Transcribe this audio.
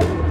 you.